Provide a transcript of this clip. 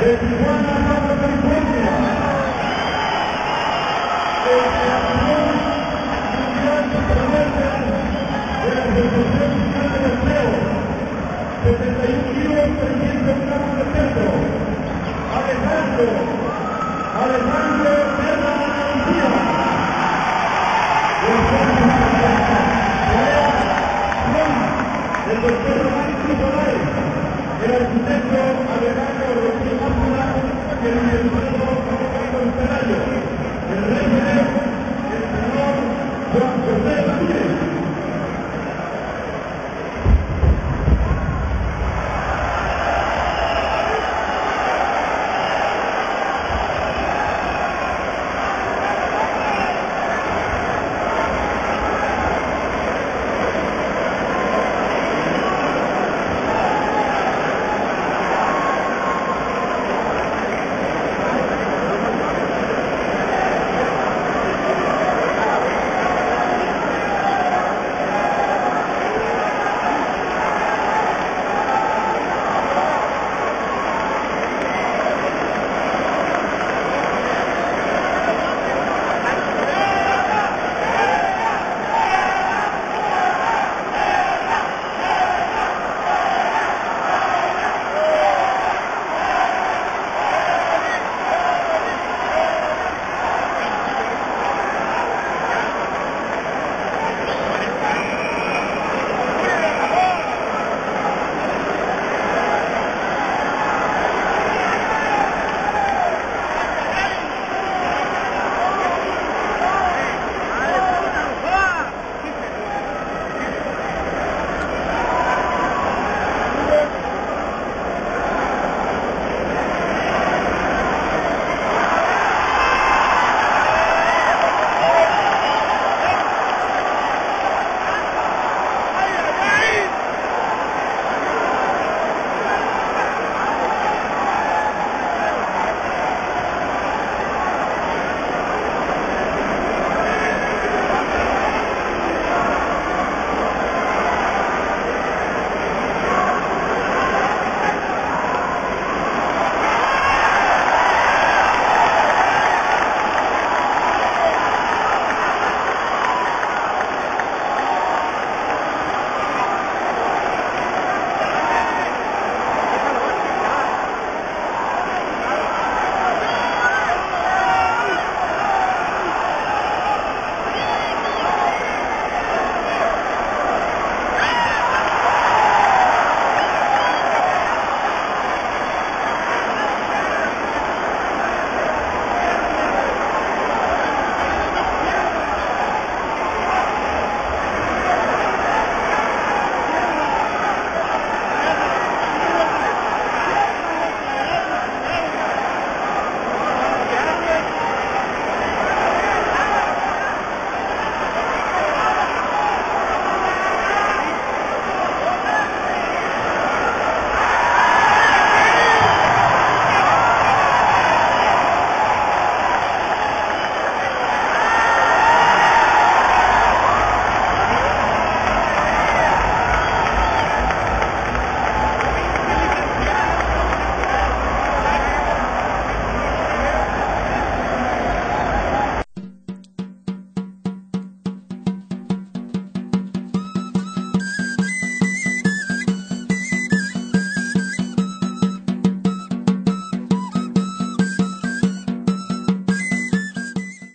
de Tijuana. El campeón mundial de la de Boxeo, 71 kilos 300 gramos de peso. Alejandro, Alejandro. El doctor Román Nicolai, el arquitecto Alejandro Amen.